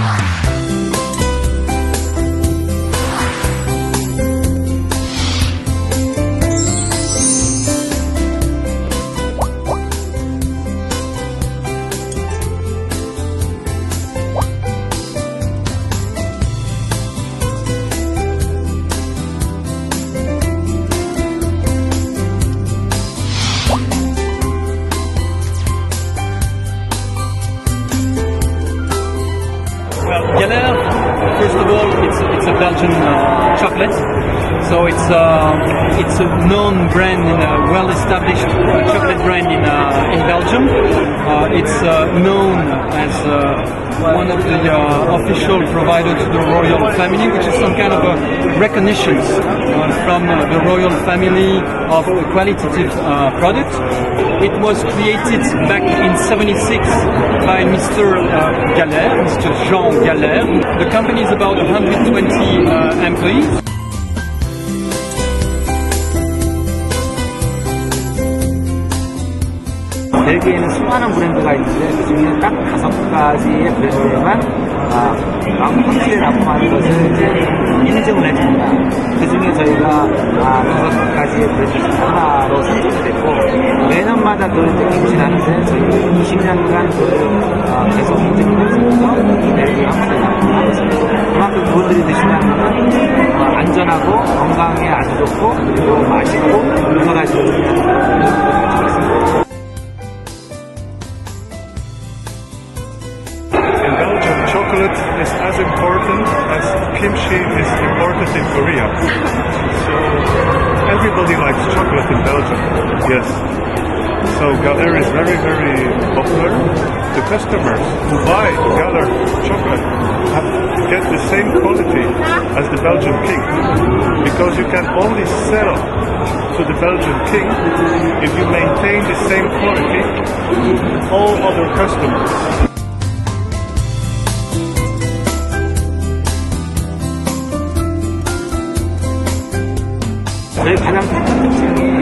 Well, So it's uh, it's a known brand and a well-established chocolate brand in uh, in Belgium. Uh, it's uh, known as uh, one of the official providers to the royal family, which is some kind of a recognition from the royal family of a qualitative product. It was created back in 76 by Mr. Galler, Mr. Jean Galler. The company is about 120 uh, employees. 벨기에는 수많은 브랜드가 있는데 그 중에 딱 다섯 가지의 브랜드에만 아, 확실히 납품하는 것을 이제 인증을 해줍니다. 그 중에 저희가 아, 다섯 가지의 브랜드 중 하나로 선정이 됐고 매년마다 그 이제 갱신하는데 저희 20년간 그 아, 계속 인증을 해주면서 kimchi is important in Korea. So everybody likes chocolate in Belgium. Yes. So Galler is very, very popular. The customers who buy Galler chocolate have, get the same quality as the Belgian king because you can only sell to the Belgian king if you maintain the same quality to all other customers. 저희 가장 큰 특징이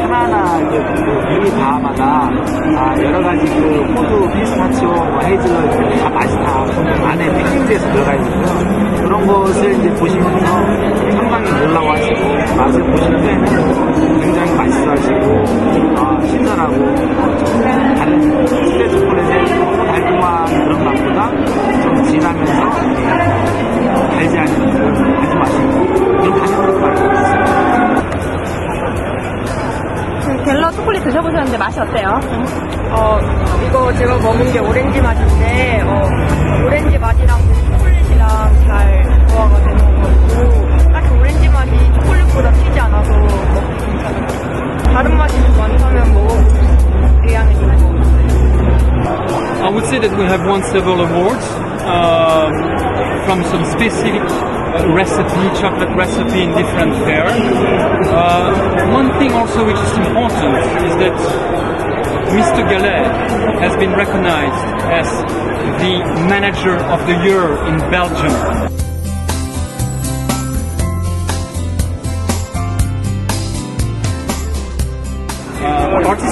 하나하나 그 바마다 아, 여러 가지 그 호두, 피스타치오, 뭐 헤이즐넛 다 맛이 다 안에 패킹돼서 들어가 있는데요. 그런 것을 이제 보시면서 상당히 놀라워하시고 맛을 보시는 데는 드셔보셨는데 맛이 어때요? 어, 이거 제가 먹은 게 오렌지 맛인데, 어, 오렌지 맛이랑 초콜릿이랑 잘 조화가 되는 것 같고, 딱히 오렌지 맛이 초콜릿보다 튀지 않아서 먹기 괜찮아요. 다른 맛이 좀 많다면 것 같아요. I would say that we have won several awards um, from some specific uh, recipe, chocolate recipe in different fairs. Uh, one thing also which is important is that Mr. Galler has been recognized as the manager of the year in Belgium.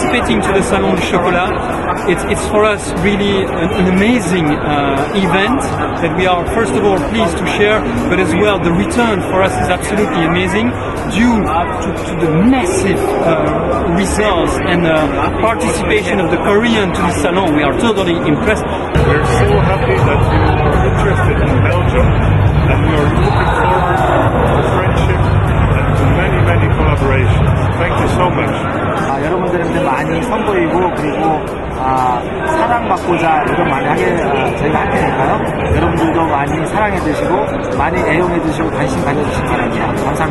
Participating to the Salon du Chocolat. It's, it's for us really an, an amazing uh, event that we are first of all pleased to share, but as well the return for us is absolutely amazing due to, to the massive uh, results and uh, participation of the Korean to the Salon. We are totally impressed. We're so happy that you are interested in Belgium 선보이고 그리고 아, 사랑받고자 이런 많이 하게 아, 저희가 할 테니까요. 여러분들도 많이 사랑해 주시고 많이 애용해 주시고 관심 가져 주시기 바랍니다. 감사합니다.